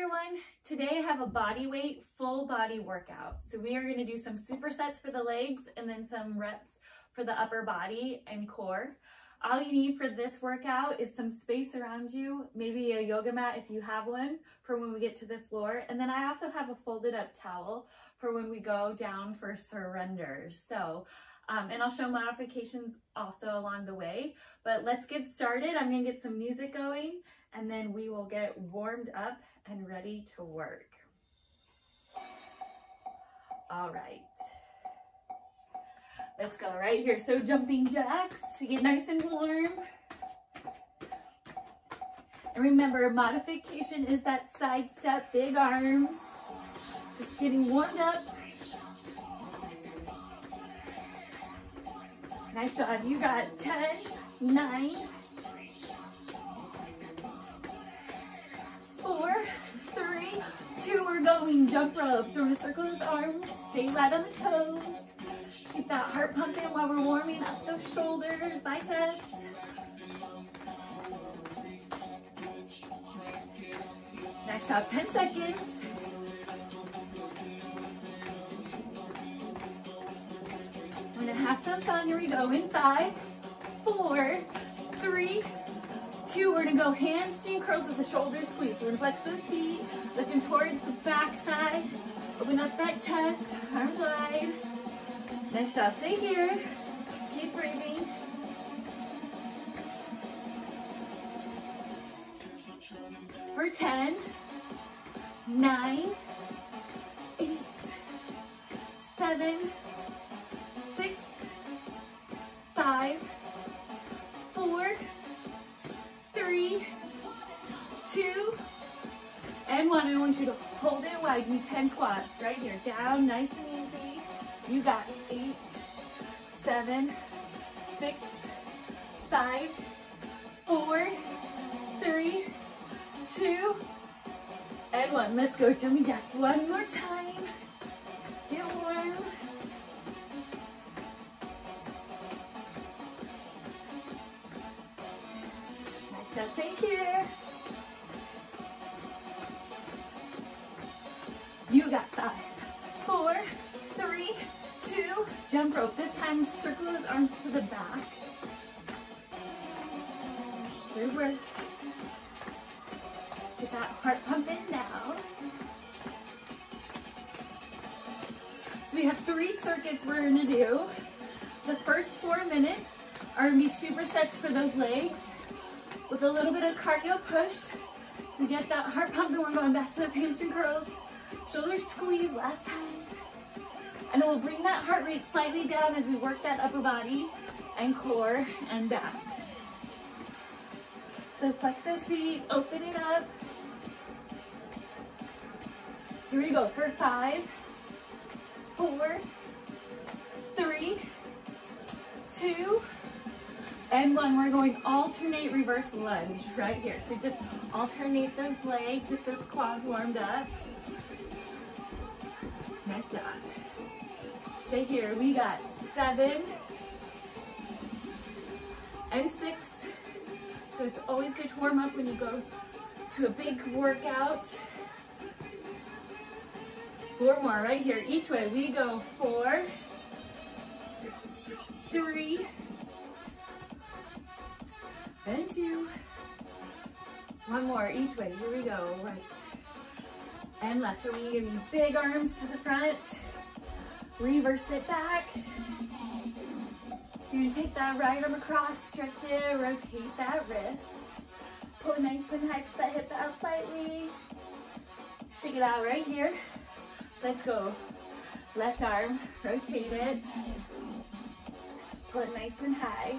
everyone. Today I have a body weight full body workout. So we are gonna do some supersets for the legs and then some reps for the upper body and core. All you need for this workout is some space around you, maybe a yoga mat if you have one for when we get to the floor. And then I also have a folded up towel for when we go down for surrender. So, um, and I'll show modifications also along the way, but let's get started. I'm gonna get some music going and then we will get warmed up and ready to work. All right. Let's go right here. So jumping jacks to get nice and warm. And remember, modification is that side step, big arms. Just getting warmed up. Nice job. You got 10, 9, two. Jump rope. So we're gonna circle those arms, stay light on the toes. Keep that heart pumping while we're warming up those shoulders, biceps. Nice job, 10 seconds. We're gonna have some fun. Here we go in five, four, three, two, we're gonna go hamstring curls with the shoulders squeeze. We're gonna flex those feet, lifting towards the back side. Open up that chest, arms wide. Nice job, stay here. Keep breathing. For 10, 9, 8, 7, 6, 5, one. I want you to hold it wide. Do 10 squats right here. Down, nice and easy. You got eight, seven, six, five, four, three, two, and one. Let's go, jumping jacks. One more time. Little bit of cardio push to get that heart pumping. We're going back to those hamstring curls. Shoulders squeeze last time. And then we'll bring that heart rate slightly down as we work that upper body and core and back. So flex those feet, open it up. Here we go for five, four, three, two, and one. We're going alternate reverse lunge right here. So just alternate those legs, get those quads warmed up. Nice job. Stay here. We got seven and six. So it's always good to warm up when you go to a big workout. Four more right here. Each way. We go four, three, and two. One more each way. Here we go. Right and left. So we need to give you big arms to the front. Reverse it back. You're gonna take that right arm across, stretch it, rotate that wrist. Pull it nice and high, that hip out slightly. Shake it out right here. Let's go. Left arm, rotate it. Pull it nice and high.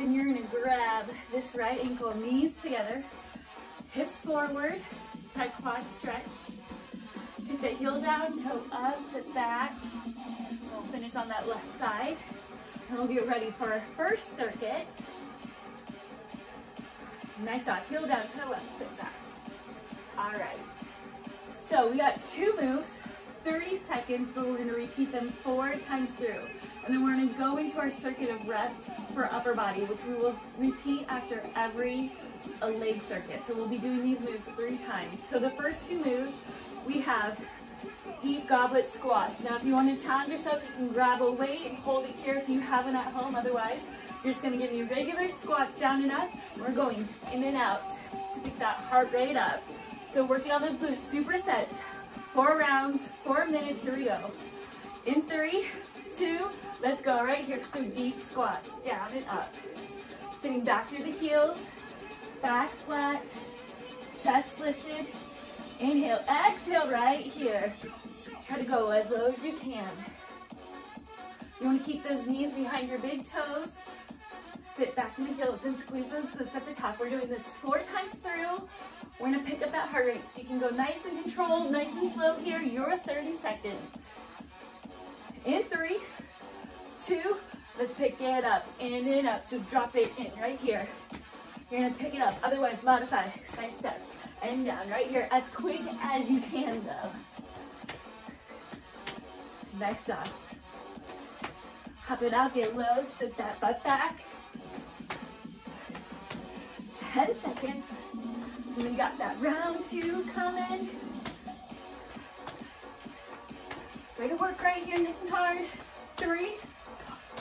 Then you're gonna grab this right ankle, knees together, hips forward, tight quad stretch. Take the heel down, toe up, sit back. We'll finish on that left side. And we'll get ready for our first circuit. Nice shot, heel down, toe up, sit back. All right. So we got two moves, 30 seconds, but we're gonna repeat them four times through. And then we're gonna go into our circuit of reps for upper body, which we will repeat after every a leg circuit. So we'll be doing these moves three times. So the first two moves, we have deep goblet squats. Now if you want to challenge yourself, you can grab a weight and hold it here if you have it at home. Otherwise, you're just going to give me regular squats down and up. We're going in and out to pick that heart rate up. So working on those glutes, supersets, four rounds, four minutes, here we go. In three, two, let's go right here. So deep squats, down and up. Sitting back through the heels, back flat, chest lifted. Inhale, exhale right here. Try to go as low as you can. You want to keep those knees behind your big toes. Sit back in the heels and squeeze those glutes at the top. We're doing this four times through. We're gonna pick up that heart rate so you can go nice and controlled, nice and slow here. Your 30 seconds. In three, two, let's pick it up, in and up. So drop it in right here. You're gonna pick it up, otherwise modify, side step, and down right here, as quick as you can though. Nice job. Hop it out, get low, sit that butt back. 10 seconds. We got that round two coming. Way to work right here, nice and hard. Three,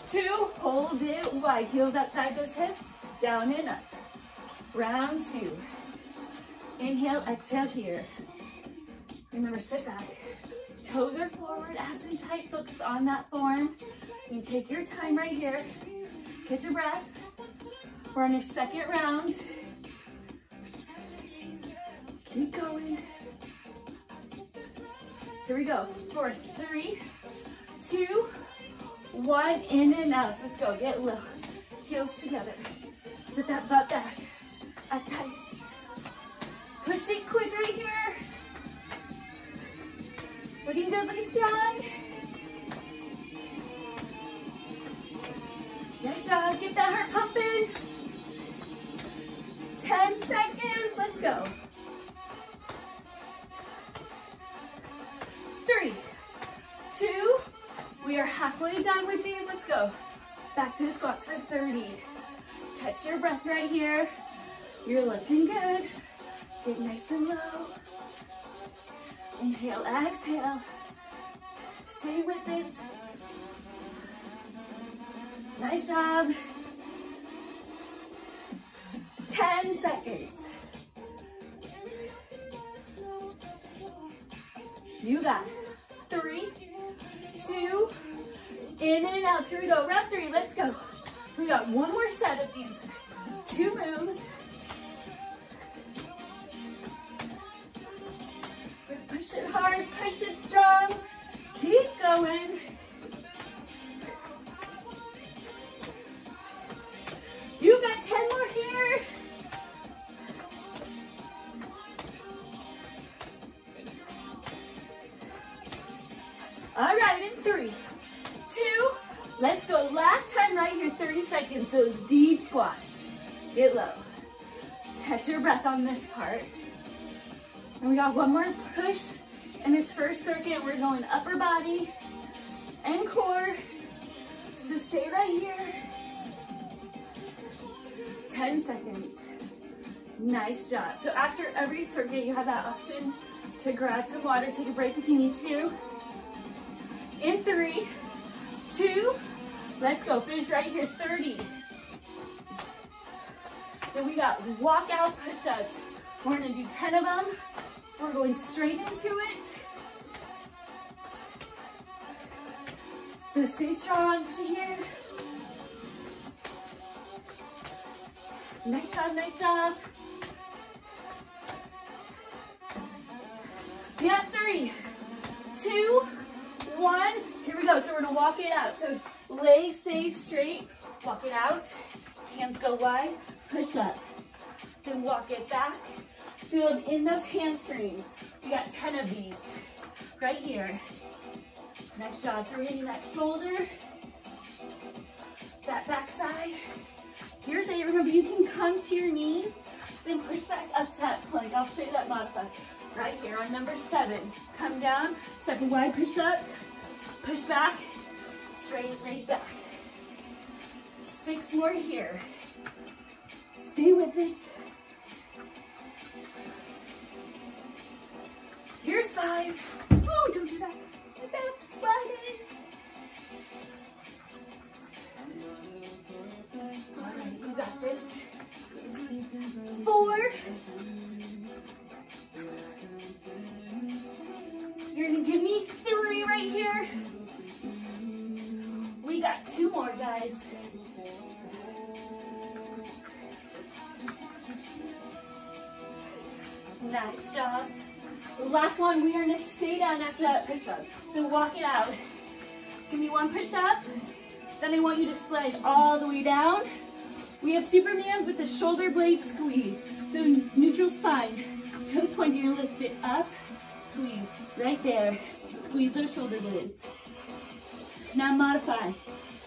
two, hold it wide. Heels outside those hips, down and up. Round two. Inhale, exhale here. Remember, sit back. Toes are forward, abs and tight, focus on that form. You take your time right here. Catch your breath. We're on your second round. Keep going. Here we go. For three, two, one, in and out. Let's go. Get low. Heels together. Sit that butt back. Up tight. Push it quick right here. Looking good, looking strong. Nice. Get that heart pumping. 10 seconds. Let's go. Three, two, we are halfway done with these. Let's go. Back to the squats for 30. Catch your breath right here. You're looking good. Get nice and low. Inhale, exhale. Stay with this. Nice job. 10 seconds. You got. Three, two, in and out. Here we go. Round three. Let's go. We got one more set of these two moves. Push it hard, push it strong. Keep going. You got 10 more here. All right, in three, two, let's go. Last time right here, 30 seconds, those deep squats. Get low. Catch your breath on this part. And we got one more push in this first circuit. We're going upper body and core. So stay right here. 10 seconds. Nice job. So after every circuit, you have that option to grab some water, take a break if you need to. In three, two, let's go. Finish right here, 30. Then we got walkout push-ups. We're gonna do 10 of them. We're going straight into it. So stay strong to here. Nice job, nice job. Yeah, three, two, one. Here we go. So we're gonna walk it out. So legs stay straight, walk it out. Hands go wide, push up. Then walk it back. Feel in those hamstrings. We got 10 of these right here. Nice job. So we're getting that shoulder, that backside. Here's a, remember you can come to your knees, then push back up to that plank. I'll show you that modified right here on number seven. Come down, step wide, push up, push back, straight, right back. Six more here. Stay with it. Here's five. Oh, don't do that. My belt's sliding. All right, you got this. Four. You're gonna give me three right here. We got two more, guys. Nice job. Last one, we are gonna stay down after that push-up. So walk it out. Give me one push-up. Then I want you to slide all the way down. We have Superman with the shoulder blade squeeze. So neutral spine. Toes point, you're gonna lift it up, squeeze, right there. Squeeze those shoulder blades. Now modify.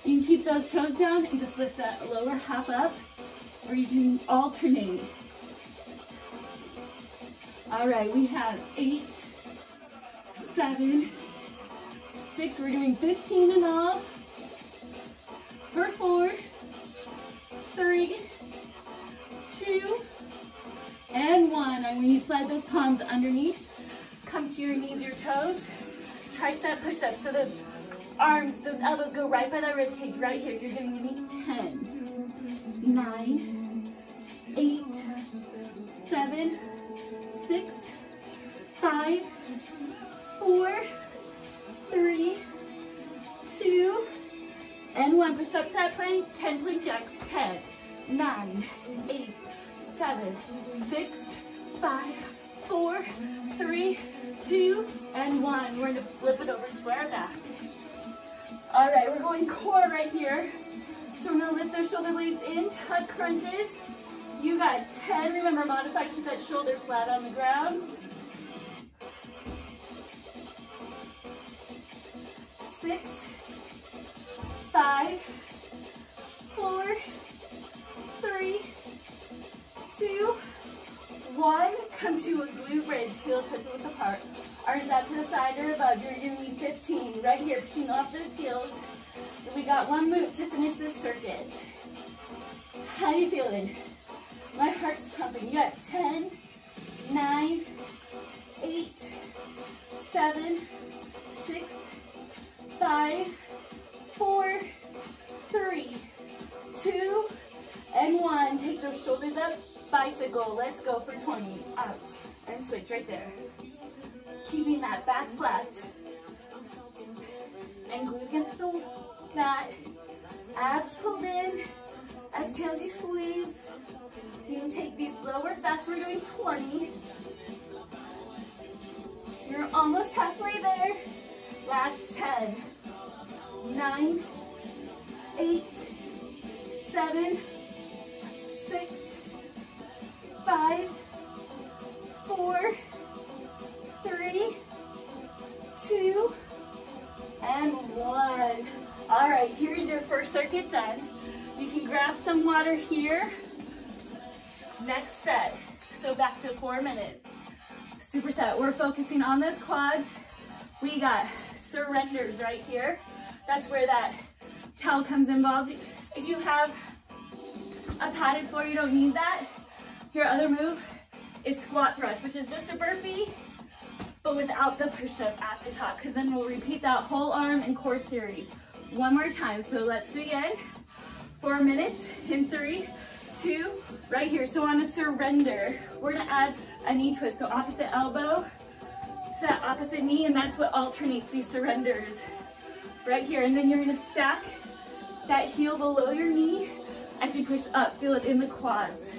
You can keep those toes down and just lift that lower half up, or you can alternate. All right, we have eight, seven, six. We're doing 15 and all. For four, three, two, and one. And when you slide those palms underneath, come to your knees, your toes. Tricep push-up. So those arms, those elbows go right by that rib cage right here. You're giving me 10, 9, 8, 7, 6, 5, 4, 3, 2, and 1. Push up to that plank, 10 plank jacks, 10, 9, 8, 7, 6, 5, 4, 3, 2, and 1. We're to flip it over to our back. All right, we're going core right here. So we're gonna lift those shoulder blades in, tuck crunches. You got 10, remember modify, keep that shoulder flat on the ground. Six, five, four, three, two, one. Come to a glute bridge, heels hip width apart. Arms out to the side or above. You're gonna need 15 right here, pushing off those heels. And we got one move to finish this circuit. How are you feeling? My heart's pumping. You got 10, 9, 8, 7, 6, 5, 4, 3, 2, and 1. Take those shoulders up. Bicycle. Let's go for 20. Out. And switch right there keeping that back flat. And glute against the mat. Abs pulled in. Exhale as you squeeze. You can take these slower fast. We're doing 20. You're almost halfway there. Last 10. 9, 8, 7, 6, 5, 4, three, two, and one. All right, here's your first circuit done. You can grab some water here. Next set. So back to four minutes. Superset. We're focusing on those quads. We got surrenders right here. That's where that towel comes involved. If you have a padded floor, you don't need that. Your other move is squat thrust, which is just a burpee but without the push-up at the top, because then we'll repeat that whole arm and core series. One more time, so let's begin. Four minutes in three, two, right here. So on a surrender, we're gonna add a knee twist. So opposite elbow to that opposite knee, and that's what alternates these surrenders. Right here, and then you're gonna stack that heel below your knee as you push up, feel it in the quads.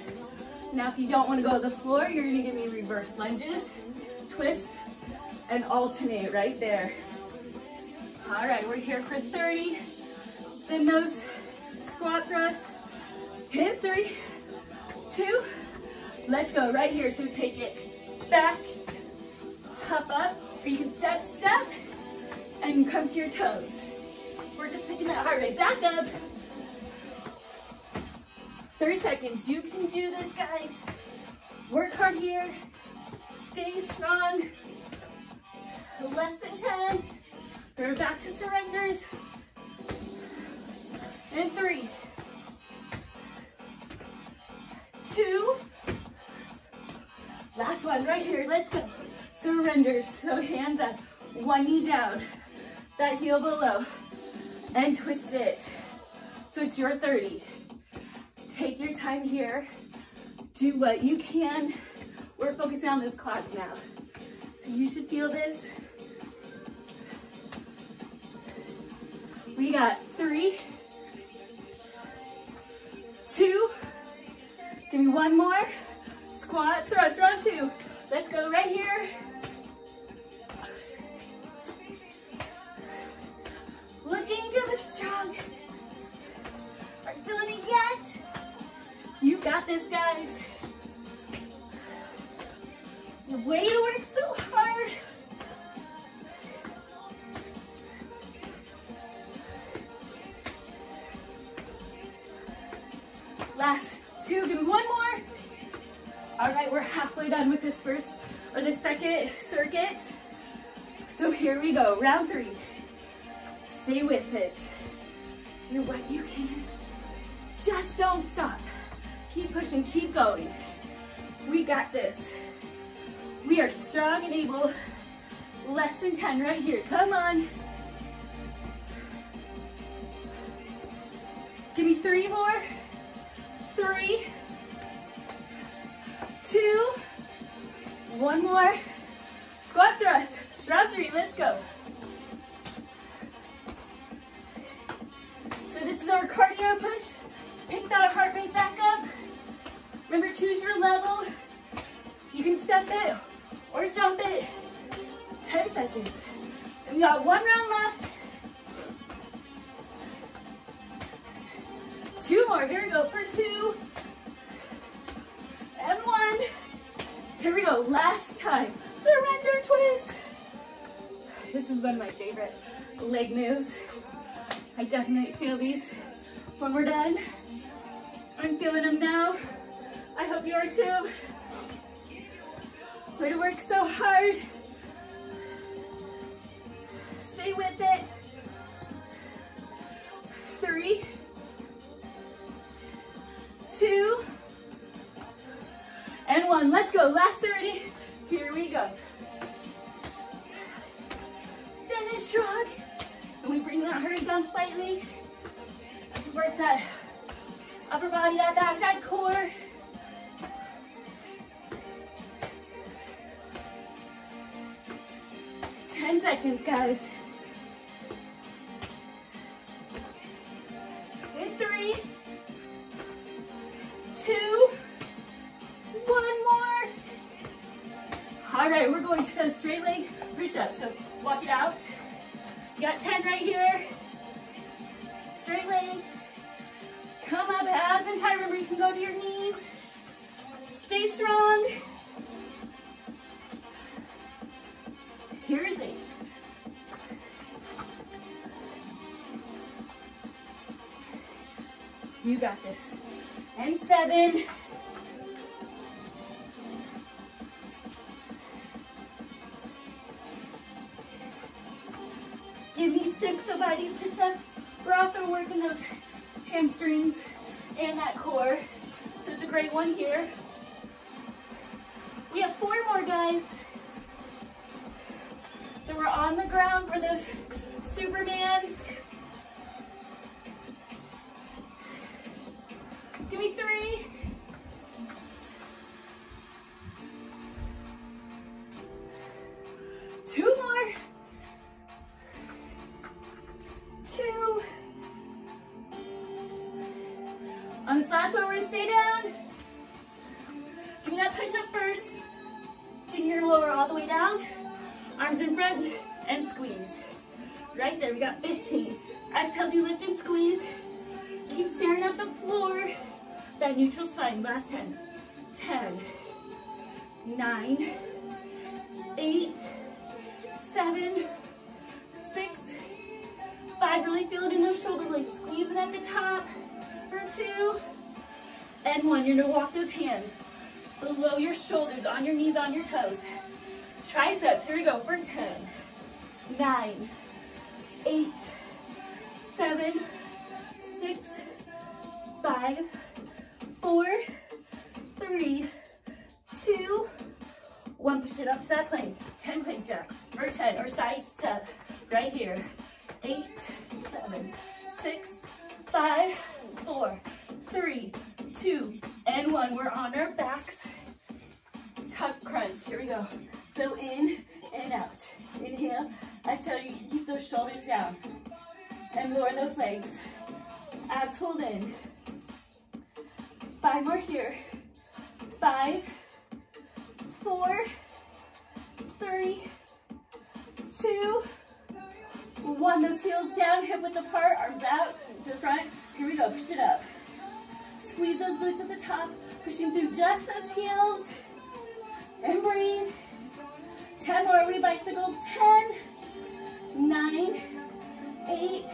Now if you don't wanna go to the floor, you're gonna give me reverse lunges, twists, and alternate right there. All right, we're here for 30. Then those squat thrusts. In three, two, let's go right here. So take it back, hop up, or you can step, step, and come to your toes. We're just picking that heart rate back up. 30 seconds, you can do this, guys. Work hard here, stay strong less than 10. We're back to surrenders. And three, two, last one right here, let's go. surrender. So hands up, one knee down, that heel below, and twist it. So it's your 30. Take your time here. Do what you can. We're focusing on those quads now. So you should feel this. We got three, two, give me one more. Squat, thrust, round two. Let's go right here. Looking good, strong. Are you feeling it yet? You got this, guys. Way to work so hard. Last two, give me one more. All right, we're halfway done with this first, or the second circuit. So here we go, round three. Stay with it. Do what you can. Just don't stop. Keep pushing, keep going. We got this. We are strong and able. Less than 10 right here, come on. Give me three more one more. Squat thrust, round three, let's go. So this is our cardio push. Pick that heart rate back up. Remember, choose your level. You can step it or jump it. 10 seconds. And we got one round left. Two more, here we go for two. Here we go, last time. Surrender twist. This is one of my favorite leg moves. I definitely feel these when we're done. I'm feeling them now. I hope you are too. Way to work so hard. Stay with it. Three, two, and one. Let's go, last 30. Here we go. Finish strong. And we bring that hurry down slightly. Let's work that upper body, that back, that core. Ten seconds, guys. On the ground for those Supermans. Toes. Triceps, here we go for 10, 9, 8, 7, 6, 5, 4, 3, 2, One, push it up to that plank. 10 plank jacks, or 10, or side step, right here. Eight, seven, six, five, four, three, two, and one. We're on our backs. Tuck crunch, here we go. So in and out. Inhale, exhale, you can keep those shoulders down. And lower those legs. Abs hold in. Five more here. Five, four, three, two, one. Those heels down, hip width apart, arms out to the front. Here we go, push it up. Squeeze those glutes at the top, pushing through just those heels. We bicycle. 10, 9, 8,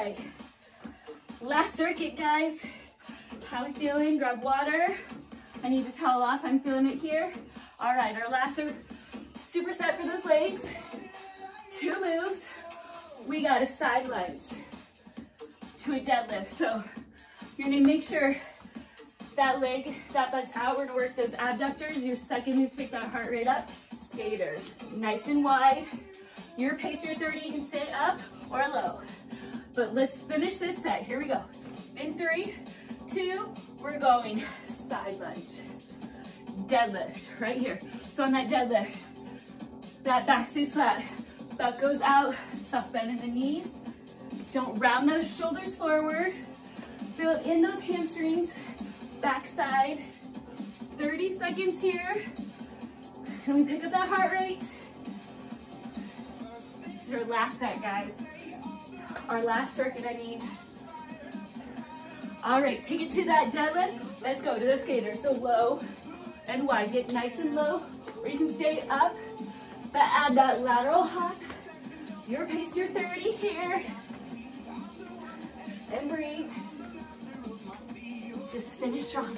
right. Last circuit, guys. How we feeling? Grab water. I need to towel off. I'm feeling it here. All right, our last superset for those legs. Two moves. We got a side lunge to a deadlift. So you're gonna make sure that leg, that butt's out. We're gonna work those abductors. Your second move, pick that heart rate up. Skaters, nice and wide. Your pace, your 30, you can stay up or low. But let's finish this set. Here we go. In three, two, we're going side lunge. Deadlift, right here. So on that deadlift, that back stays flat. Butt goes out, soft bend in the knees. Don't round those shoulders forward. Feel in those hamstrings, backside. 30 seconds here. Can we pick up that heart rate? This is our last set, guys. Our last circuit, I mean. All right, take it to that deadlift. Let's go to the skater. So low and wide. Get nice and low, or you can stay up, but add that lateral hop. Your pace, your 30 here. And breathe. Just finish strong.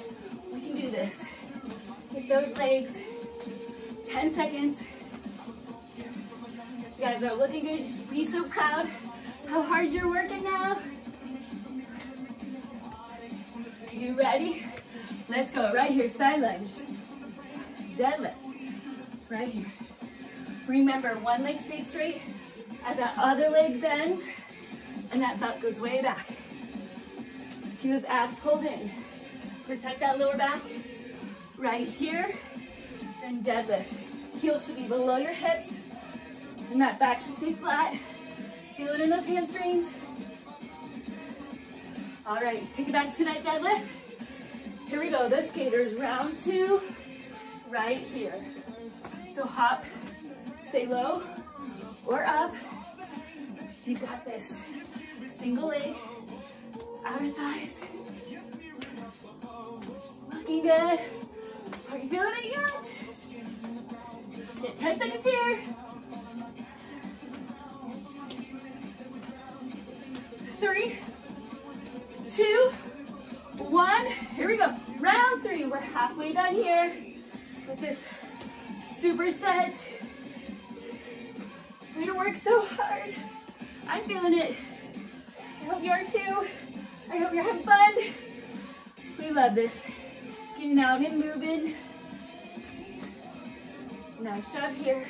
We can do this. Hit those legs. 10 seconds. You guys are looking good. Just be so proud how hard you're working now. You ready? Let's go. Right here, side lunge. Deadlift. Right here. Remember, one leg stays straight as that other leg bends and that butt goes way back. Keep those abs hold in. Protect that lower back. Right here, then deadlift. Heels should be below your hips and that back should stay flat. Feel it in those hamstrings. All right, take it back to that deadlift. Here we go, the skaters, round two, right here. So hop, stay low or up. You got this. Single leg, outer thighs. Looking good. Are you feeling it yet? Get 10 seconds here. Three, two, one. Here we go. Round three. We're halfway done here with this superset. Way to work so hard. I'm feeling it. I hope you are too. I hope you're having fun. We love this. Getting out and moving. Nice job here.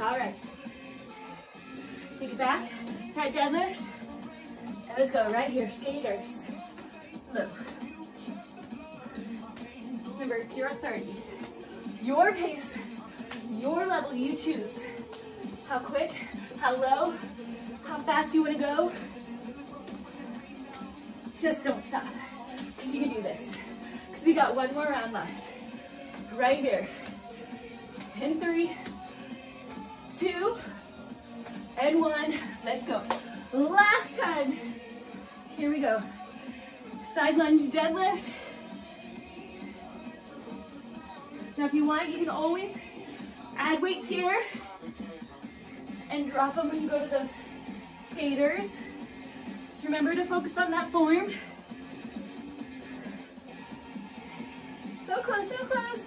All right. Take it back. Tight deadlifts. And let's go right here. Skaters. Look. Remember, it's your 30. Your pace, your level you choose. How quick, how low, how fast you want to go. Just don't stop. You can do this. Because we got one more round left. Right here. In three, two, and one. Let's go. Last time. Here we go. Side lunge deadlift. Now if you want, you can always add weights here and drop them when you go to those skaters. Just remember to focus on that form. So close, so close.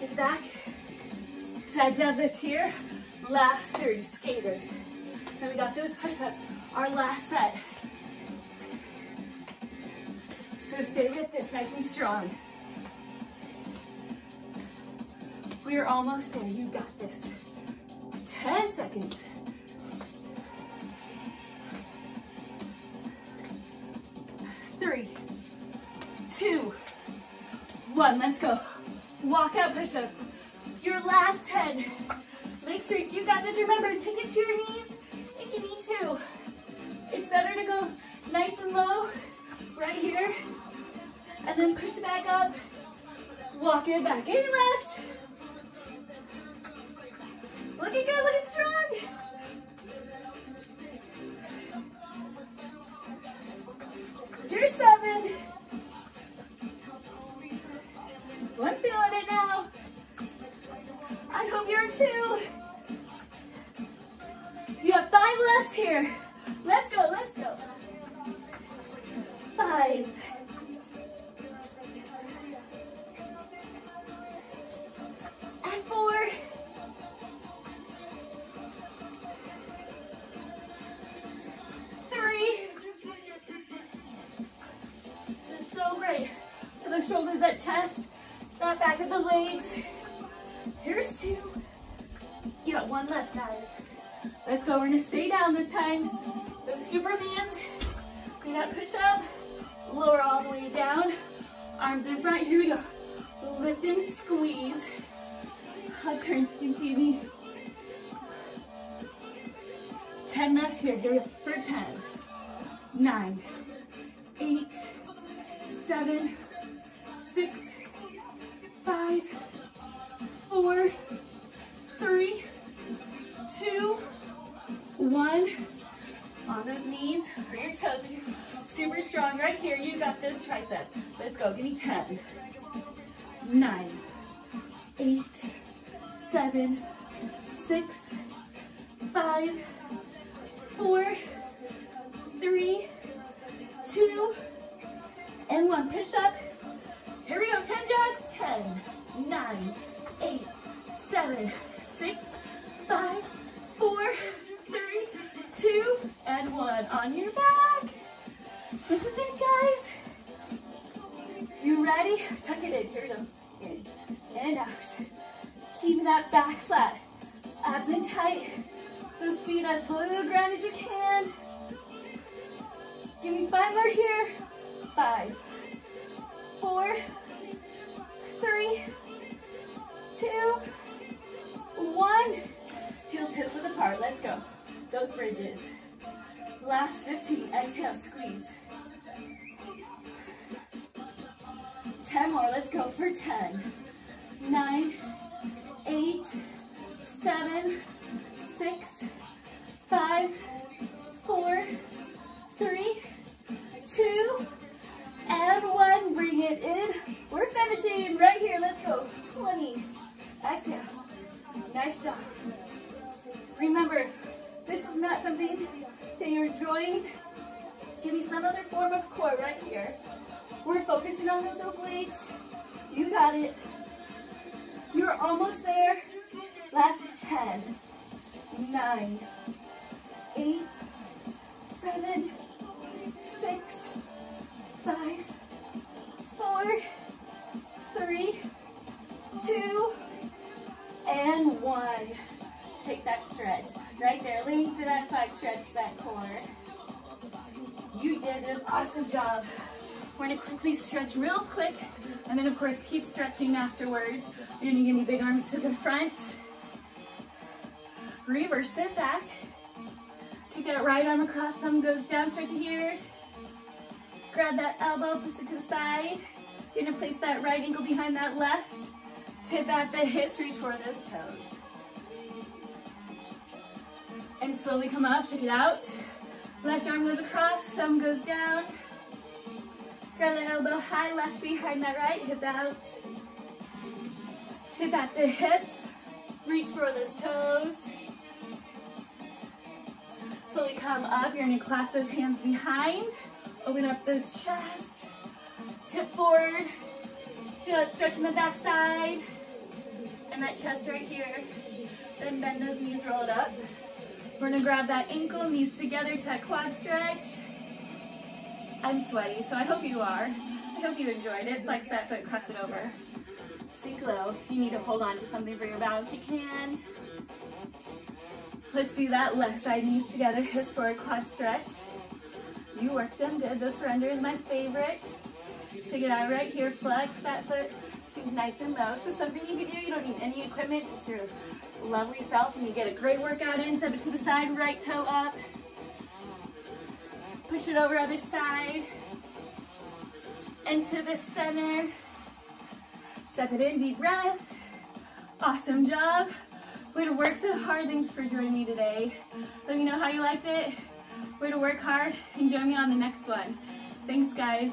Take it back. Side deadlift here. Last 30 skaters. Now we got those push-ups, our last set. So stay with this, nice and strong. We are almost there, you got this. 10 seconds. Three, two, one, let's go. Walk out push-ups. Your last 10. Legs straight, you got this. Remember, take it to your knees if you need to. It's better to go nice and low right here. And then push it back up. Walk it back and left. Two. You have five left here. Let's go, let's go. Five. 5. Four. Three. Two. One. On those knees, for your toes. Super strong right here. You got this triceps. Let's go. Give me 10. Nine. Three, two, one. Heels hips width apart. Let's go those bridges. Last 15, exhale, squeeze. 10 more, let's go for 10. 9, 8, 7, lengthen that spine, stretch that core. You did an awesome job. We're gonna quickly stretch real quick, and then of course keep stretching afterwards. You're gonna give me big arms to the front. Reverse it back. Take that right arm across, thumb goes down, stretch it here. Grab that elbow, push it to the side. You're gonna place that right ankle behind that left. Tip at the hips, reach for those toes. And slowly come up, check it out. Left arm goes across, thumb goes down. Grab that elbow high, left behind that right, hip out. Tip at the hips, reach for those toes. Slowly come up, you're gonna clasp those hands behind. Open up those chests. Tip forward. Feel it stretch in the back side. And that chest right here. Then bend those knees, roll it up. We're gonna grab that ankle, knees together to that quad stretch. I'm sweaty, so I hope you are. I hope you enjoyed it. Flex that foot, cross it over. Sink low. If you need to hold on to something for your balance, you can. Let's do that left side knees together, hips forward, quad stretch. You worked them good. This surrender is my favorite. Check it out right here. Flex that foot. Sink nice and low. So something you can do. You don't need any equipment. Just your lovely self. And you get a great workout in. Step it to the side. Right toe up. Push it over other side. Into the center. Step it in. Deep breath. Awesome job. Way to work so hard. Thanks for joining me today. Let me know how you liked it. Way to work hard and join me on the next one. Thanks, guys.